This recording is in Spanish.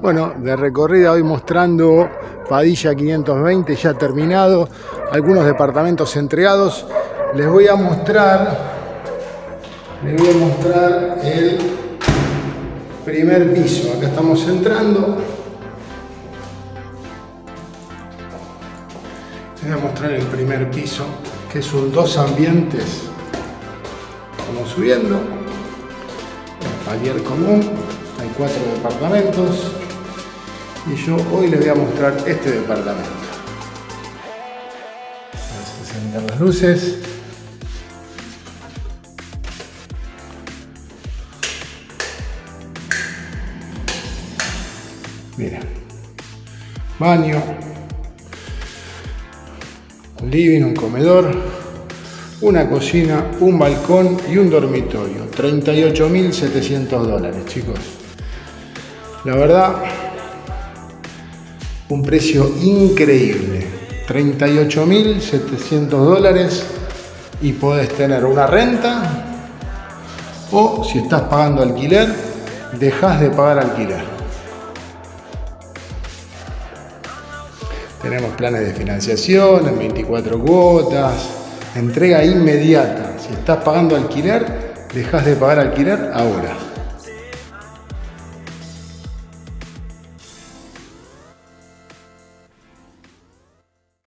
Bueno, de recorrida hoy mostrando Padilla 520 ya terminado, algunos departamentos entregados. Les voy a mostrar, les voy a mostrar el primer piso. Acá estamos entrando. Les voy a mostrar el primer piso, que es un dos ambientes. Vamos subiendo. El palier común. Cuatro departamentos y yo hoy les voy a mostrar este departamento. Vamos a encender las luces. Miren, baño, living, un comedor, una cocina, un balcón y un dormitorio. 38.700 dólares, chicos. La verdad, un precio increíble, 38.700 dólares y puedes tener una renta o si estás pagando alquiler, dejas de pagar alquiler. Tenemos planes de financiación en 24 cuotas, entrega inmediata. Si estás pagando alquiler, dejas de pagar alquiler ahora.